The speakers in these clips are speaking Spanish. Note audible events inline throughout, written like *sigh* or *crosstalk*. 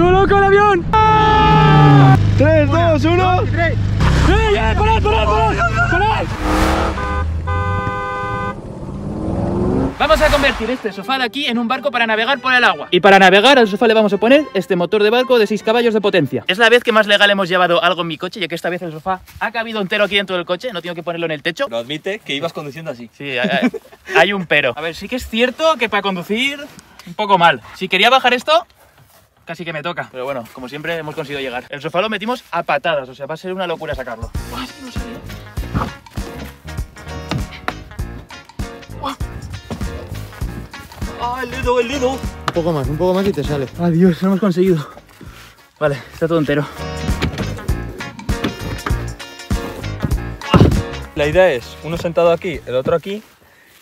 ¡Tú loco el avión! 3, 2, 1. ¡Eh! ¡Parad, parad, parad! ¡Parad! Vamos a convertir este sofá de aquí en un barco para navegar por el agua. Y para navegar al sofá le vamos a poner este motor de barco de 6 caballos de potencia. Es la vez que más legal hemos llevado algo en mi coche, ya que esta vez el sofá ha cabido entero aquí dentro del coche, no tengo que ponerlo en el techo. Lo admite que ibas conduciendo así. Sí, hay, hay- hay un pero. A ver, sí que es cierto que para conducir un poco mal. Si quería bajar esto, casi que me toca. Pero bueno, como siempre hemos conseguido llegar. El sofá lo metimos a patadas, o sea, va a ser una locura sacarlo. Es que no sale. ¡Ah, el dedo, el dedo! Un poco más, un poco más y te sale. Adiós, lo hemos conseguido. Vale, está todo entero. La idea es uno sentado aquí, el otro aquí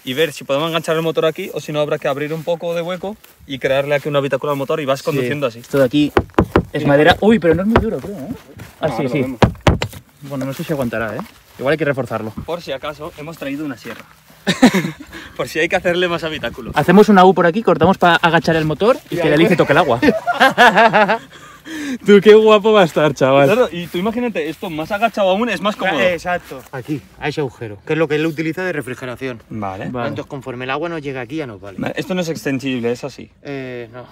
y ver si podemos enganchar el motor aquí o si no habrá que abrir un poco de hueco y crearle aquí un habitáculo al motor y vas conduciendo así. Esto de aquí es madera. Uy, pero no es muy duro, creo, ¿eh? Ah, No, sí, sí. vemos. Bueno, no sé si aguantará, ¿eh? Igual hay que reforzarlo. Por si acaso hemos traído una sierra. *laughs* Por si hay que hacerle más habitáculo. Hacemos una U por aquí, cortamos para agachar el motor y que la Alice toque el agua. *laughs* *laughs* Tú qué guapo va a estar, chaval. Claro, y tú imagínate, esto más agachado aún es más cómodo. Exacto. Aquí, a ese agujero, que es lo que él utiliza de refrigeración. Vale. Vale. Entonces, conforme el agua no llega aquí, ya nos vale. Vale, Esto no es extensible, es así. Eh, no.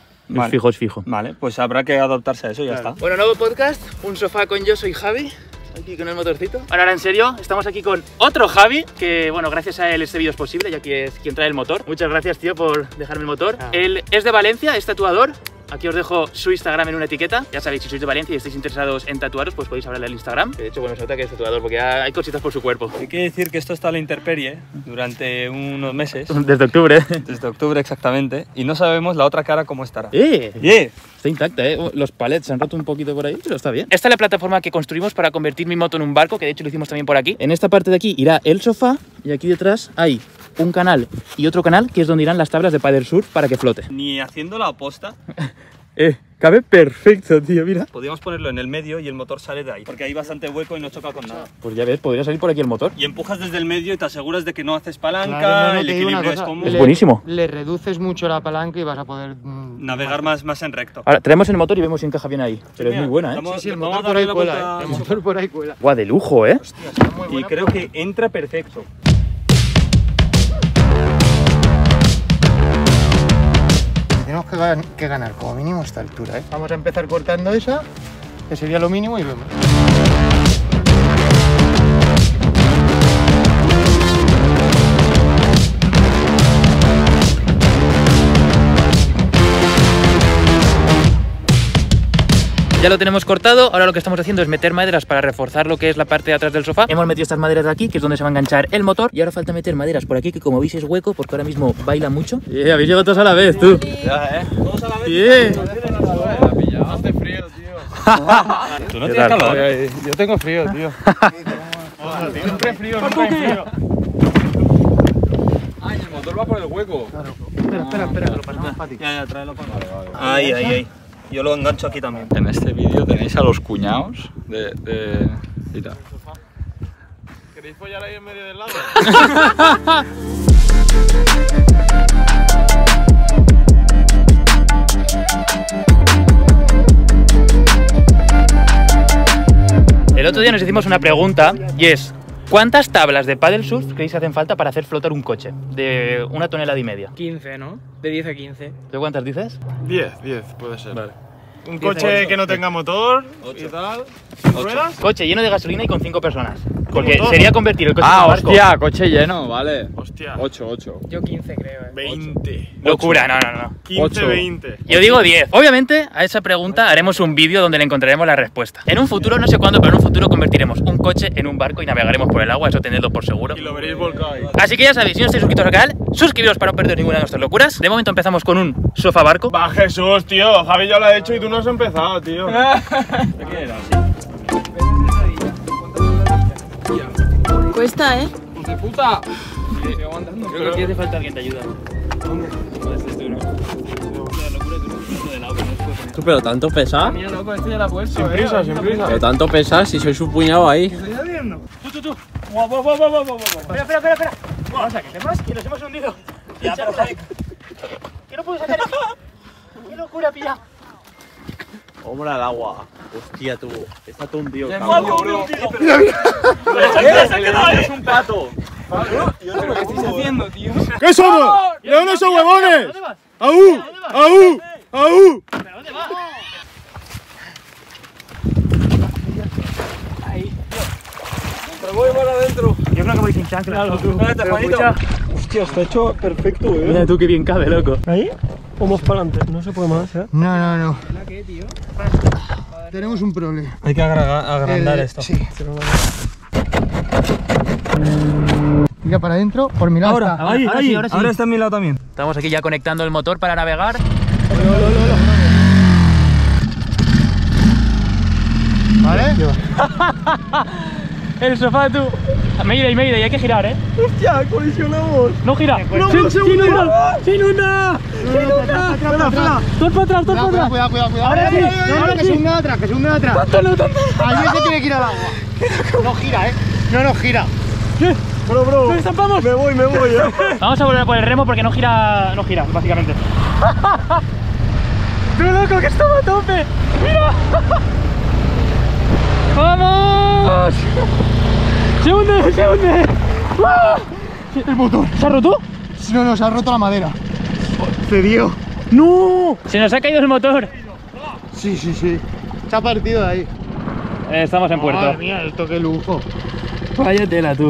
Es fijo, es fijo. Vale, pues habrá que adaptarse a eso y ya Claro. está. Bueno, nuevo podcast, un sofá con yo soy Javi. Aquí con el motorcito. Ahora, ahora en serio, estamos aquí con otro Javi, que bueno, gracias a él este vídeo es posible, ya que es quien trae el motor. Muchas gracias, tío, por dejarme el motor. Ah. Él es de Valencia, es tatuador. Aquí os dejo su Instagram en una etiqueta. Ya sabéis, si sois de Valencia y estáis interesados en tatuaros, pues podéis hablarle al Instagram. De hecho, bueno, se nota que es tatuador porque hay cositas por su cuerpo. Hay que decir que esto está a la intemperie durante unos meses, *laughs* Desde octubre. desde octubre exactamente, y no sabemos la otra cara cómo estará. ¡Eh! Yeah. Está intacta, ¿eh? Los palets se han roto un poquito por ahí, pero está bien. Esta es la plataforma que construimos para convertir mi moto en un barco, que de hecho lo hicimos también por aquí. En esta parte de aquí irá el sofá y aquí detrás hay un canal y otro canal que es donde irán las tablas de paddle surf para que flote. Ni haciendo la aposta, *laughs* Eh, cabe perfecto, tío, mira. podríamos ponerlo en el medio y el motor sale de ahí, porque hay bastante hueco y no choca con nada. Pues ya ves, podría salir por aquí el motor. Y empujas desde el medio y te aseguras de que no haces palanca, Claro, no, no, el equilibrio es como Es le- buenísimo. Le reduces mucho la palanca y vas a poder. mm, navegar más, más en recto. Ahora, traemos el motor y vemos si encaja bien ahí. Pero es Mira, muy buena, ¿eh? estamos- Sí, sí, el vamos motor a por ahí cuela, eh. El motor por ahí cuela. Guau, de lujo, ¿eh? Está muy Y buena, creo pero- que entra perfecto. Tenemos que, gan- que ganar como mínimo esta altura, ¿eh? Vamos a empezar cortando esa, que sería lo mínimo, y vemos. Ya lo tenemos cortado, ahora lo que estamos haciendo es meter maderas para reforzar lo que es la parte de atrás del sofá. Hemos metido estas maderas de aquí, que es donde se va a enganchar el motor. Y ahora falta meter maderas por aquí, que como veis es hueco, porque ahora mismo baila mucho. Eh, habéis llegado todos a la vez, tú. Ya, ¿eh? Todos a la vez. Yeah. Hace frío, tío. *laughs* Tú no tienes calor. Yo tengo frío, tío. *laughs* Siempre frío, nunca hay frío. Ay, el motor va por el hueco. Espera, espera, espera, que lo pasamos para ti. Ya, ya, tráelo para Ahí, ahí, ahí. Yo lo engancho aquí también. En este vídeo tenéis a los cuñados de. de... Mira. ¿Queréis follar ahí en medio del lado? El otro día nos hicimos una pregunta y es ¿Cuántas tablas de paddle surf creéis que hacen falta para hacer flotar un coche? De una tonelada y media. 15, ¿no? De 10 a 15. ¿De cuántas dices? 10, 10, puede ser. Vale. Un coche que no tenga motor y tal. ¿Sin ruedas? Coche lleno de gasolina y con cinco personas. Porque motor? sería convertir el coche en Ah, un barco. hostia, coche lleno, vale. Hostia. 8, 8. Yo 15 creo, eh. 20. Locura, no, no, no. 15, Ocho. 20. Yo digo 10. Obviamente, a esa pregunta haremos un vídeo donde le encontraremos la respuesta. En un futuro, no sé cuándo, pero en un futuro convertiremos coche en un barco y navegaremos por el agua, eso tenedlo por seguro. Y lo veréis volcado ahí. Así que ya sabéis, si no estáis suscritos al canal, suscribiros para no perder ninguna de nuestras locuras. De momento empezamos con un sofá barco. Va Jesús, tío. Javi ya lo ha hecho y tú no has empezado, tío. *laughs* Cuesta, ¿eh? ¡De puta! Creo que aquí hace falta alguien te ayuda. Tú, pero tanto pesa, Mira, loco, este ya la ha puesto. Sin prisa, sin prisa. pero tanto pesa si soy su puñado ahí. Tú, tú, tú. Guau, guau, guau, guau, guau, guau. Espera, espera, espera, espera. Vamos a que sepas que nos hemos hundido. Ya, pero Javi. Que no puedo sacar. Qué locura, pilla. Hombre al agua. Hostia, tú. Está todo hundido. ¡Es un pato! ¿Qué estáis haciendo, tío? ¿Qué somos? ¡Leones o huevones! ¡Aú! ¡Aú! ¡Aú! ¿Pero dónde vas? Voy para adentro! Yo creo que voy sin chancla. Espérate, Juanito. Hostia, está hecho perfecto, eh. Mira tú qué bien cabe, loco. ¿Ahí? Vamos para adelante. No se puede más, eh. No, no, no. Tenemos un problema. Hay que agrandar El- esto. Sí. Mira para adentro, por mi lado Ahora, está. ahí, ahora ahí. sí, ahora sí. Ahora está en mi lado también. Estamos aquí ya conectando el motor para navegar. ¿Vale? *laughs* *laughs* El sofá, tú. Mayday, Mayday, hay que girar, ¿eh? Hostia, colisionamos. No gira. No, ¡Se- no, se inunda! ¡Se inunda! ¡Se inunda! ¡Dos para atrás, dos para Cuidado, atrás! cuidado, cuidado, cuidado. Ahora sí, ahora que se hunde atrás, que se hunde atrás. ¡Tanto no, tanto! Ahí se tiene que ir al agua. No gira, eh. No nos gira. Bro, bro. ¡Nos estampamos! Me voy, me voy, eh. *laughs* Vamos a volver a por el remo porque no gira, no gira, básicamente. *laughs* ¡Tú loco, que estaba a tope! ¡Mira! *laughs* ¡Vamos! ¡Se hunde, se hunde! ¡Ah! El motor. ¿Se ha roto? No, no, se ha roto la madera. Cedió. ¡No! Se nos ha caído el motor. Sí, sí, sí. Se ha partido de ahí. Eh, estamos en puerto. Madre mía, esto qué lujo. Vaya tela, tú.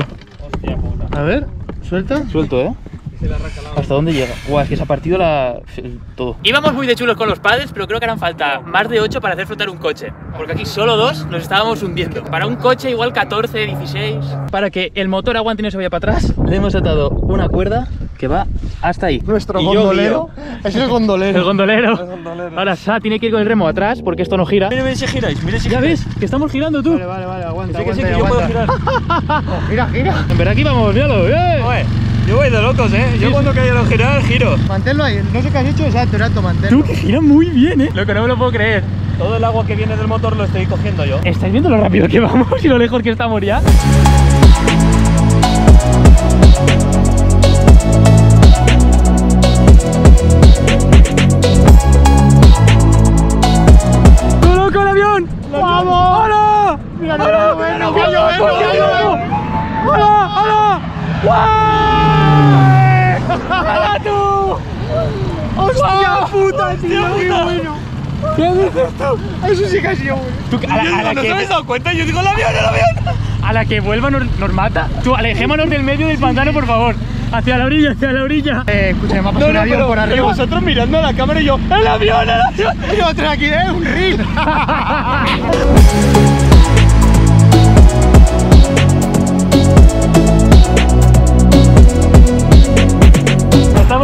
A ver, suelta. Suelto, ¿eh? ¿Hasta dónde llega? Guau, es que se ha partido la... el- todo. Íbamos muy de chulos con los padres, pero creo que harán falta más de 8 para hacer flotar un coche. Porque aquí solo dos nos estábamos hundiendo. Para un coche igual 14, 16. Para que el motor aguante y no se vaya para atrás, le hemos atado una cuerda que va hasta ahí. Nuestro Y yo gondolero es el El gondolero. gondolero. Ahora Sa tiene que ir con el remo atrás porque esto no gira. Mira, mira si giráis, mira si ¿Ya giráis. ves? Que estamos girando tú. Vale, vale, vale, aguanta, Sí que sí, aguanta, que yo puedo aguanta. girar. *laughs* *laughs* Gira, gira. En verdad aquí vamos, míralo. ¡eh! Yo voy de locos, eh. Yo cuando caigo a girar, giro. Manténlo ahí. No sé qué has hecho, exacto, exacto, manténlo. Tú que gira muy bien, ¿eh? Lo que no me lo puedo creer. Todo el agua que viene del motor lo estoy cogiendo yo. ¿Estáis viendo lo rápido que vamos y lo lejos que estamos ya? ¡Tú loco el avión! ¡Vamos! ¡Hola! ¡Hola! ¡Hola! ¡Guay! ¡Hola tú! ¡Hostia puta, tío! ¡Qué bueno! ¿Qué dices tú? Eso sí que ha sido bueno. Tú, a la, a la ¿No que, os habéis dado cuenta? Yo digo el avión, el avión. a la que vuelva nos, nos mata. Tú, alejémonos del medio del pantano, por favor. Hacia la orilla, hacia la orilla. Eh, escucha, me ha pasado un avión por arriba. vosotros mirando a la cámara y yo, ¡el avión, el avión! Y otra aquí, eh, un reel.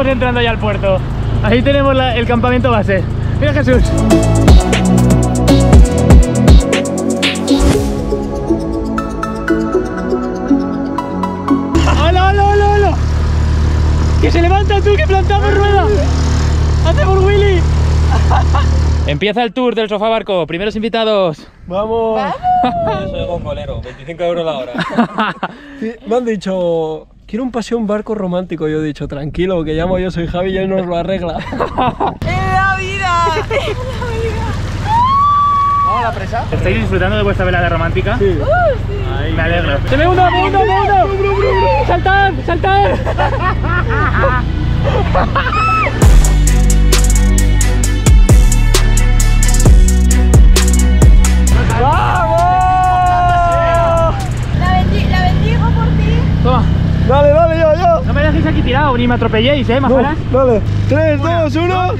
Estamos entrando ya al puerto. Ahí tenemos la- el campamento base. Mira Jesús. ¡Hola, hola, hola, hola! ¡Que se levanta tú, que plantamos rueda! ¡Hacemos Willy! Empieza el tour del sofá barco. Primeros invitados. Vamos. Yo soy gongolero, 25 euros la hora. *laughs* Sí, Me han dicho, quiero un paseo en barco romántico. Yo he dicho, tranquilo, que llamo yo soy Javi y él nos lo arregla. *laughs* ¿Estáis disfrutando de vuestra velada romántica? Sí. Ay, me alegro. ¡Se me hunde, me hunde, me hunde! *laughs* ¡Saltad, saltad! *laughs* ni me atropelléis, ¿eh, No, majaras? dale. 3, 2, 1.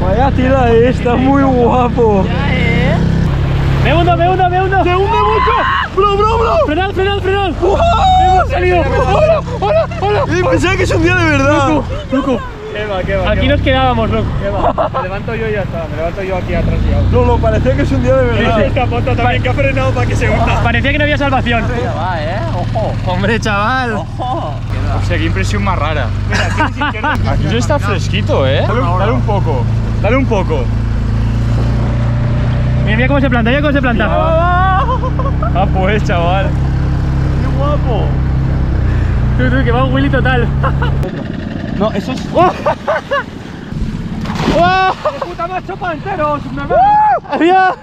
Vaya tira está muy guapo. ¡Me hundo, me hundo, me hundo! ¡Se hunde mucho! Bro, bro, bro. ¡Frenad, frenad, frenad! ¡Hemos salido! ¡Hola, hola, hola! Pensaba que es un día de verdad. Loco, ¿Qué va, qué va? aquí nos quedábamos, loco. Me levanto yo y ya está. Me levanto yo aquí atrás y No, no, parecía que es un día de verdad. Esta moto también que ha frenado para que se hunda. Parecía que no había salvación. Hombre, chaval. O sea, qué impresión más rara. Mira, Aquí no está fresquito, ¿eh? Dale, un- dale un poco. Dale un poco. Mira, mira cómo se planta, mira cómo se planta. Ah, pues, chaval. ¡Qué guapo! Tú, tú, que va un Willy total. *laughs* No, eso es. *laughs* ¡Puta macho panteros! ¡Me ¡Adiós!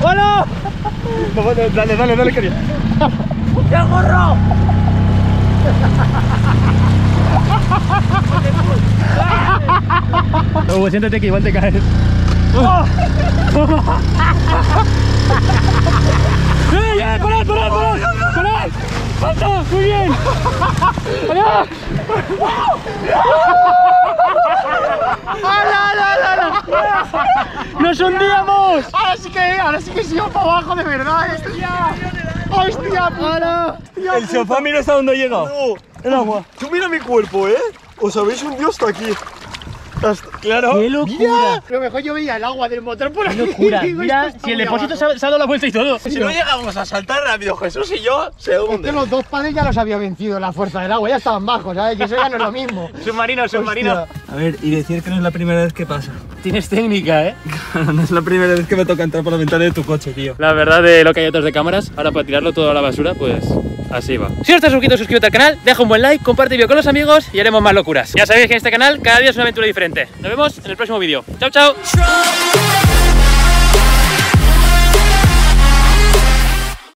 ¡Hola! Dale, dale, dale, querido. Hugo, *laughs* siéntate que igual te caes. ¡Eh! ¡Parad, parad, parad! ¡Parad! ¡Falta! ¡Muy bien! ¡Adiós! ¡Hala, hala, hala! ¡Nos hundíamos! Ahora sí que, ahora sí que sigo para abajo de verdad, hostia. Hostia, puta. El sofá, mira hasta dónde ha llegado. El agua. Tú mira mi cuerpo, ¿eh? Os habéis hundido hasta aquí. Hasta- Claro. ¡Qué locura! Lo mejor yo veía el agua del motor por aquí. ¡Qué locura! Digo, *laughs* Mira, si el depósito se ha, se ha dado la vuelta y todo. Si no llegamos a saltar rápido, Jesús y yo, se Es hunde. que los dos padres ya los había vencido la fuerza del agua, ya estaban bajos, ¿sabes? Que eso ya no es lo mismo. Submarino, *laughs* submarino. Hostia. A ver, y decir que no es la primera vez que pasa. Tienes técnica, ¿eh? no es la primera vez que me toca entrar por la ventana de tu coche, tío. La verdad de lo que hay detrás de cámaras, ahora para tirarlo todo a la basura, pues así va. Si no estás suscrito, suscríbete al canal, deja un buen like, comparte el con los amigos y haremos más locuras. Ya sabéis que en este canal cada día es una aventura diferente. Nos vemos en el próximo vídeo. Chao, chao.